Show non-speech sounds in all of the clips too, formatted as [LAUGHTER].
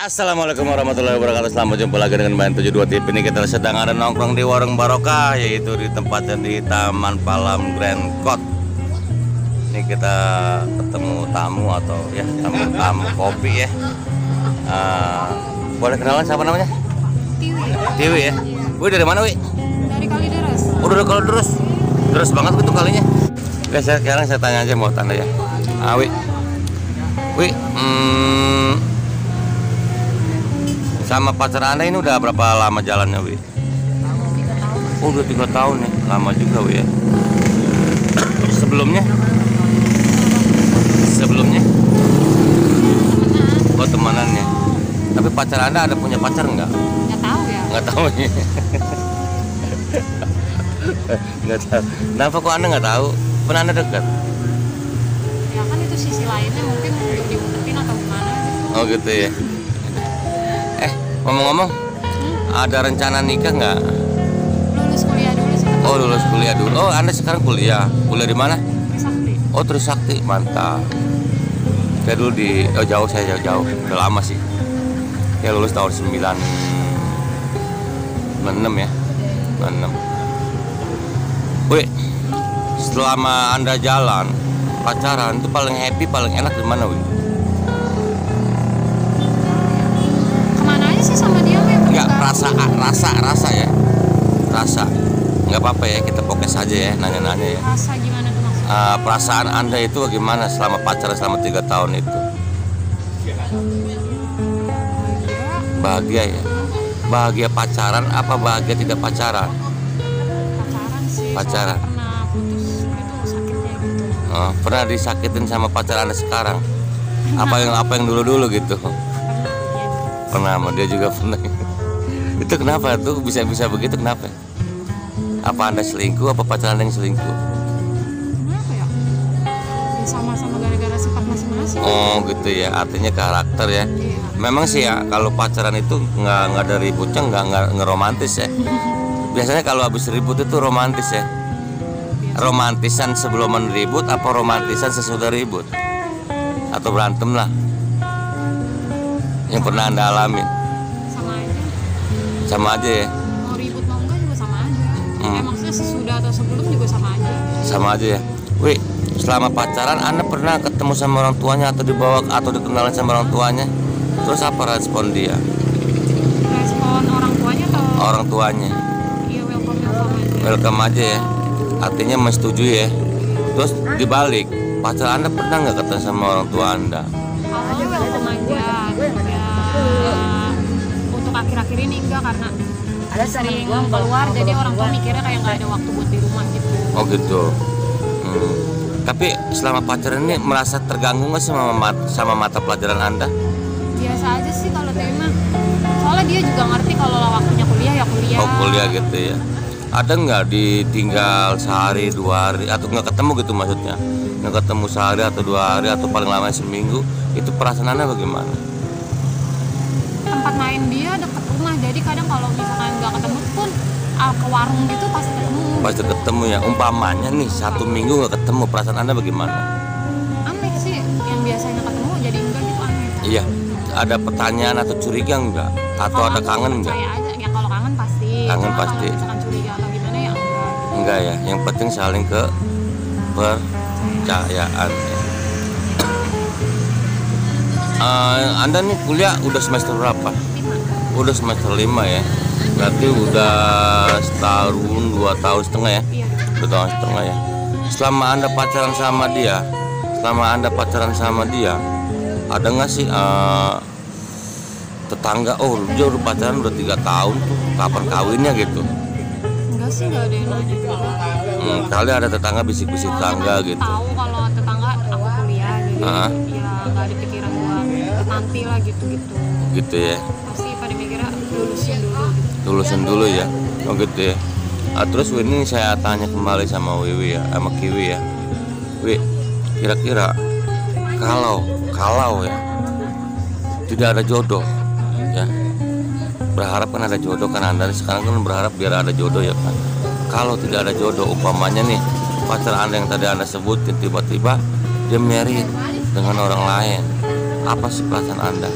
Assalamualaikum warahmatullahi wabarakatuh. Selamat jumpa lagi dengan Main 72 TV Ini kita sedang ada nongkrong di Warung Barokah Yaitu di tempatnya di Taman Palam Grand Court. Ini kita ketemu tamu atau ya tamu-tamu kopi ya. Uh, Boleh kenalan siapa namanya? Tiwi. Tiwi ya. Wih dari mana Wi? dari Kalideres. Oh, udah kalau terus Terus banget itu kalinya. Oke saya, sekarang saya tanya aja mau tanda ya. Ah, Wi. Wi hmm, Sama pacar anda ini udah berapa lama jalannya Wi? Oh udah tiga tahun ya Lama juga Wi ya Sebelumnya? Sebelumnya? Oh temanannya Tapi pacar anda ada punya pacar nggak? Nggak tahu ya. Nggak tahu ya Nggak tahu Kenapa kok anda nggak tahu? Pernah anda dekat? Ya kan itu sisi lainnya mungkin untuk diumpetin atau gimana gitu. Oh gitu ya. Ngomong-ngomong, ada rencana nikah nggak? Lulus kuliah dulu sih. Oh, lulus kuliah dulu. Oh, Anda sekarang kuliah. Kuliah di mana? Trisakti. Oh, Trisakti. Mantap. Saya dulu di oh jauh saya jauh-jauh. Udah lama sih. Ya lulus tahun 9 96 ya. 96. Wih, selama Anda jalan pacaran itu paling happy, paling enak di mana, Wih? Rasa, rasa ya. Rasa. Nggak apa-apa ya, kita fokus aja ya, nanya-nanya ya. Rasa gimana tuh maksudnya? Ah, perasaan Anda itu bagaimana selama pacaran selama tiga tahun itu? Bahagia, ya? Bahagia pacaran apa bahagia tidak pacaran? pacaran sih. Pacaran. Pernah putus itu sakitnya gitu. Oh, pernah disakitin sama pacar Anda sekarang? Apa yang apa yang dulu-dulu gitu? Pernah ya. Pernah sama dia juga pernah. Itu kenapa tuh bisa-bisa begitu kenapa? Apa Anda selingkuh apa pacar Anda yang selingkuh? Kenapa ya? Ya sama-sama gara-gara sifat masing-masing. Oh gitu ya, artinya karakter ya. Iya. Memang sih ya kalau pacaran itu nggak nggak ada ributnya nggak nggak ngeromantis ya. Biasanya kalau habis ribut itu romantis ya. Romantisan sebelum ribut apa romantisan sesudah ribut? Atau berantem lah. Yang pernah anda alamin. Sama aja ya, Mau ribut mau enggak juga sama aja. Hmm. Ya maksudnya sesudah atau sebelum juga sama aja. sama aja ya. Wih, selama pacaran anda pernah ketemu sama orang tuanya atau dibawa atau dikenalin sama orang tuanya? Terus apa respon dia? Respon orang tuanya atau Orang tuanya? iya welcome welcome aja. welcome aja ya artinya menyetujui ya terus dibalik pacar anda pernah nggak ketemu sama orang tua anda Awalnya welcome aja. Ya untuk akhir-akhir ini enggak karena ada sering keluar jadi orang tua mikirnya kayak nggak ada waktu buat di rumah gitu. oh gitu Hmm. tapi selama pacaran ini merasa terganggu nggak sih sama, mat- sama mata pelajaran anda Biasa aja sih kalau tema. Soalnya dia juga ngerti kalau waktunya kuliah ya kuliah. oh kuliah gitu ya ada nggak ditinggal sehari dua hari atau nggak ketemu gitu maksudnya nggak ketemu sehari atau dua hari atau paling lama seminggu itu perasaan anda bagaimana main dia deket rumah jadi kadang kalau misalkan nggak ketemu pun ah, ke warung gitu pasti ketemu. pasti ketemu ya umpamanya nih satu minggu nggak ketemu perasaan anda bagaimana Aneh sih yang biasanya ketemu jadi enggak gitu aneh. Iya, ada pertanyaan atau curiga enggak? Atau Kalau ada kangen enggak? aja ya kalau kangen pasti Kangen Cuma pasti. kalau curiga atau gimana ya enggak Enggak ya, yang penting saling ke percayaan. Eh, anda nih kuliah udah semester berapa? Lima Udah semester 5 ya. Berarti udah setahun, dua tahun setengah ya? iya Dua tahun setengah ya. Selama anda pacaran sama dia, selama anda pacaran sama dia, ada nggak sih eh, tetangga? Oh, dia udah pacaran udah tiga tahun tuh, kapan kawinnya gitu? enggak sih enggak ada yang nanya Hmm, kali ada tetangga bisik-bisik tetangga gitu. tahu kalau tetangga aku kuliah jadi Ah. ya enggak ada pikiran buat nanti lah gitu gitu Gitu ya, pasti mikirnya lulusin dulu lulusin dulu ya. Oh gitu ya. Ah, terus ini saya tanya kembali sama Wiwi ya, sama Kiwi ya. Wi, kira-kira kalau kalau ya tidak ada jodoh ya berharap kan ada jodoh kan anda sekarang kan berharap biar ada jodoh ya kan kalau tidak ada jodoh umpamanya nih pacar anda yang tadi anda sebutin tiba-tiba dia married dengan orang lain apa sih perasaan anda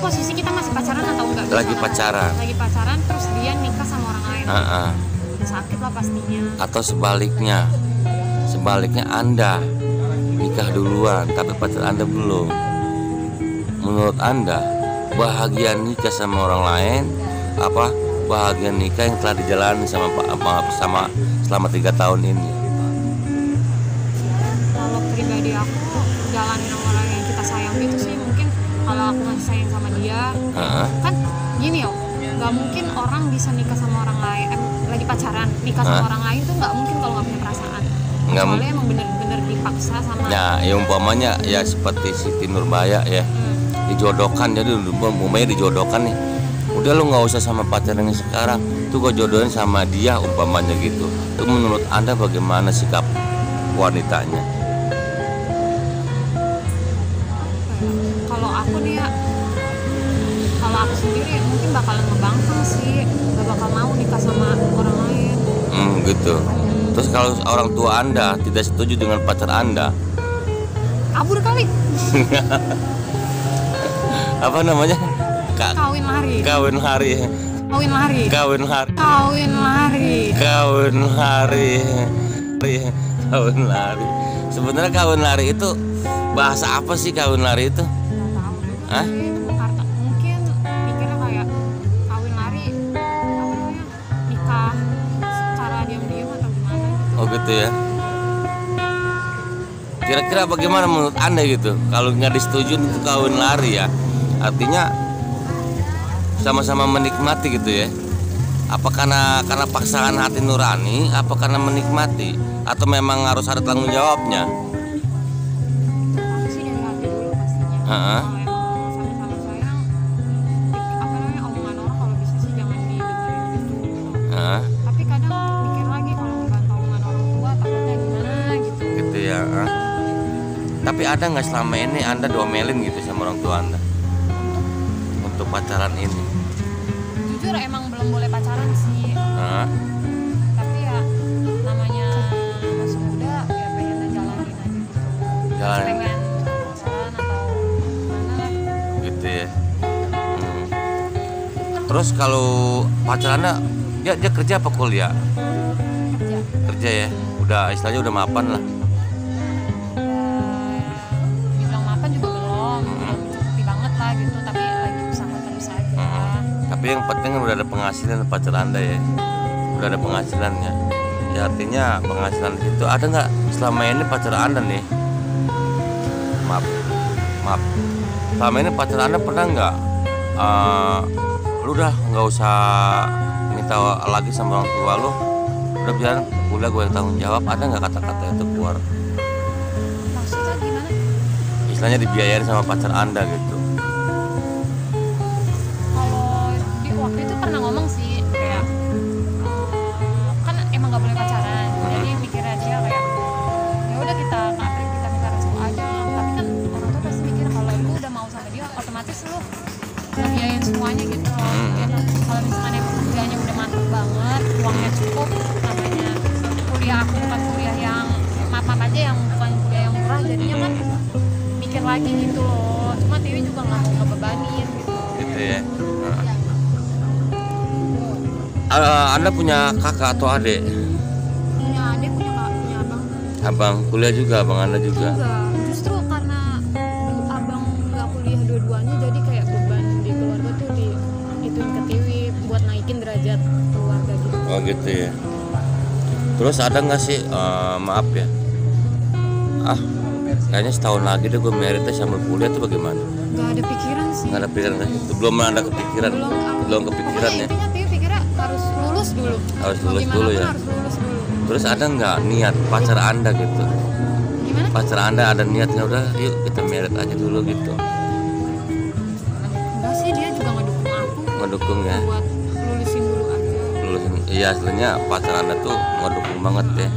posisi kita masih pacaran atau enggak? Lagi pacaran. lagi pacaran terus dia nikah sama orang lain. Ah, ah. sakit lah pastinya. Atau sebaliknya. Sebaliknya anda nikah duluan tapi pacar anda belum. Menurut anda bahagia nikah sama orang lain apa bahagia nikah yang telah dijalani sama pak apa sama selama tiga tahun ini? Kalau pribadi aku jalanin orang yang kita sayang gitu sih kalau aku masih sayang sama dia Ah, kan gini yo nggak mungkin orang bisa nikah sama orang lain eh, lagi pacaran nikah sama Hah? orang lain tuh nggak mungkin kalau nggak punya perasaan. Nggak Soalnya emang bener-bener dipaksa sama nah ya umpamanya ya seperti Siti Nurbaya ya. Hmm. dijodohkan jadi umpamanya dijodohkan nih. Udah lu nggak usah sama pacarnya sekarang. Tuh gue jodohin sama dia umpamanya gitu. Itu menurut anda bagaimana sikap wanitanya aku nih ya. Kalau aku sendiri mungkin bakalan ngebangkang sih. Gak bakal mau nikah sama orang lain. Hmm, gitu. Terus kalau orang tua anda tidak setuju dengan pacar anda? Kabur kali. [LAUGHS] Apa namanya? Ka- kawin lari. kawin hari kawin lari. Kawin hari kawin lari. Kawin hari kawin lari. Sebenarnya kawin lari itu bahasa apa sih kawin lari itu Hah? Karena mungkin pikirnya kayak kawin lari apa namanya nikah secara diam-diam atau gimana gitu. oh gitu ya kira-kira bagaimana menurut anda gitu kalau nggak disetujui itu kawin lari ya artinya sama-sama menikmati gitu ya apa karena karena paksaan hati nurani apa karena menikmati atau memang harus ada tanggung jawabnya Aku sih dari hati dulu pastinya. Heeh. Kalau tapi ada nggak selama ini anda domelin gitu sama orang tua anda untuk pacaran ini Jujur emang belum boleh pacaran sih. Hah? Tapi ya namanya masih muda ya pengennya jalanin aja gitu. Jalanin. Pengen pacaran atau gimana gitu ya Hmm. terus kalau pacarannya dia dia kerja apa kuliah kerja. kerja ya udah istilahnya udah mapan lah Yang penting kan udah ada penghasilan pacar anda ya. Udah ada penghasilannya. Ya artinya penghasilan itu ada nggak selama ini pacar anda nih? Maaf maaf. Selama ini pacar anda pernah nggak eh, lu udah nggak usah minta lagi sama orang tua lu? Udah biar kuliah gue yang tanggung jawab ada nggak kata-kata itu keluar? Maksudnya gimana? Istilahnya dibiayain sama pacar anda gitu lu ngebiayain semuanya gitu loh. Hmm. Kalau misalkan emang kerjanya udah mantep banget uangnya cukup namanya kuliah aku bukan kuliah yang mapan aja yang bukan kuliah yang murah jadinya kan mikir lagi gitu loh. Cuma Tiwi juga nggak mau ngebebanin gitu. Gitu ya. Eh, anda punya kakak atau adik? Punya adik punya kak punya abang. Abang. Kuliah juga abang anda juga? Enggak oh gitu ya. Terus ada nggak sih eh, maaf ya. Ah kayaknya setahun lagi deh gue meritnya sambil kuliah tuh bagaimana? Nggak ada pikiran sih. Nggak ada pikiran kan itu belum ada kepikiran. belum belum kepikiran ya? pikirnya harus lulus dulu. Harus lulus dulu ya. harus lulus dulu. Terus ada nggak niat pacar anda gitu? Gimana? Pacar anda ada niatnya udah yuk kita merit aja dulu gitu? Enggak sih dia juga ngedukung aku. Ngedukung ya? Buat iya aslinya pacar anda tuh ngedukung banget ya.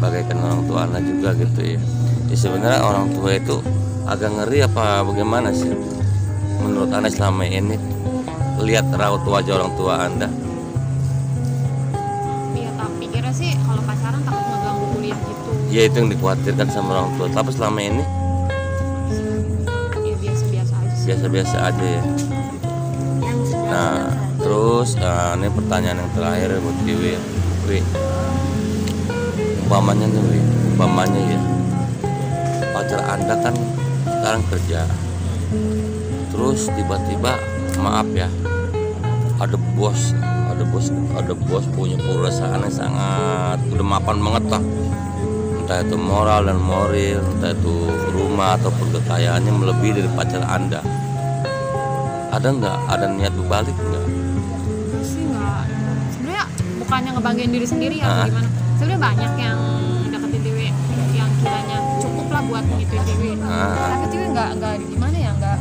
Bagaikan orang tua anda juga gitu ya. Ya sebenarnya orang tua itu agak ngeri apa bagaimana sih? Menurut anda selama ini lihat raut wajah orang tua anda? Iya tak pikirnya sih kalau pacaran takut ngeganggu kuliah gitu. Ya itu yang dikhawatirkan sama orang tua. Tapi selama ini? Ya biasa-biasa aja biasa-biasa aja ya. Yang nah terus nah, ini pertanyaan yang terakhir buat Dewi. Ya Wi umpamanya nih Wi umpamanya ya pacar anda kan sekarang kerja terus tiba-tiba maaf ya ada bos ada bos ada bos punya perusahaan yang sangat udah mapan banget lah. Entah itu moral dan moral entah itu rumah ataupun kekayaannya melebihi dari pacar anda. Ada nggak? Ada niat berbalik nggak bukannya ngebanggain diri sendiri Ah. atau gimana sebenarnya banyak yang deketin dewe yang kiranya cukup lah buat ngituin dewe Ah. tapi dewe nggak nggak gimana ya nggak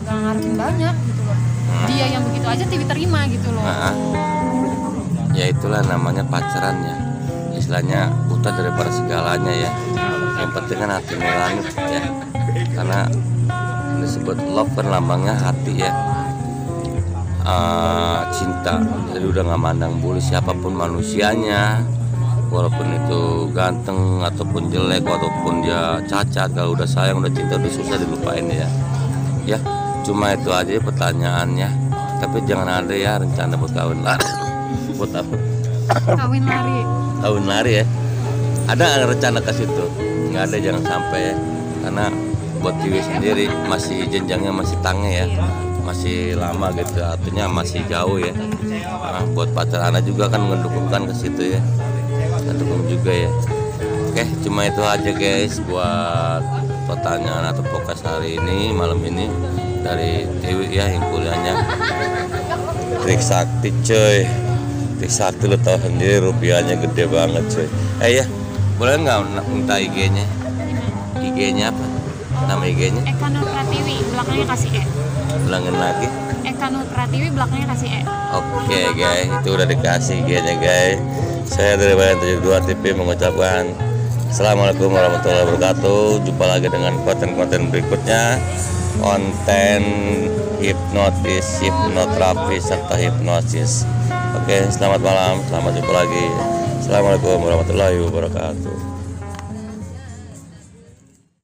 nggak ngarepin banyak gitu loh Hmm. dia yang begitu aja dewe terima gitu loh Ah. ya itulah namanya pacaran ya istilahnya utah daripada segalanya ya yang penting kan hati nurani ya karena disebut love kan lambangnya hati ya Ah, cinta. Jadi udah nggak mandang bulu siapa pun manusianya. Walaupun itu ganteng ataupun jelek ataupun dia cacat kalau udah sayang udah cinta udah susah dilupain ya ya cuma itu aja pertanyaannya. Tapi jangan ada ya rencana buat kawin lari. [LAUGHS] Buat apa? Kawin lari. Kawin lari ya. Ada rencana ke situ? Nggak ada jangan sampai ya. Karena buat Tiwi sendiri masih jenjangnya masih tange ya masih lama gitu artinya masih jauh ya. Nah, buat pacar anak juga kan mendukungkan ke situ ya. Mendukung juga ya. Oke cuma itu aja guys buat pertanyaan atau podcast hari ini malam ini dari Tiwi ya yang kuliahnya. Trik sakti cuy trik sakti lo tau sendiri rupiahnya gede banget cuy eh ya boleh nggak minta IG-nya IG-nya apa? Nama IG-nya Eka Nur Pratiwi belakangnya kasih E ulangin lagi. Eka Nur Pratiwi belakangnya kasih E. Oke guys. Itu udah dikasih IG-nya guys. Saya dari Bayan 72 TV mengucapkan Assalamualaikum warahmatullahi wabarakatuh. Jumpa lagi dengan konten-konten berikutnya. Konten hipnotis, hipnoterapi, serta hipnosis. Oke, selamat malam, selamat jumpa lagi. Assalamualaikum warahmatullahi wabarakatuh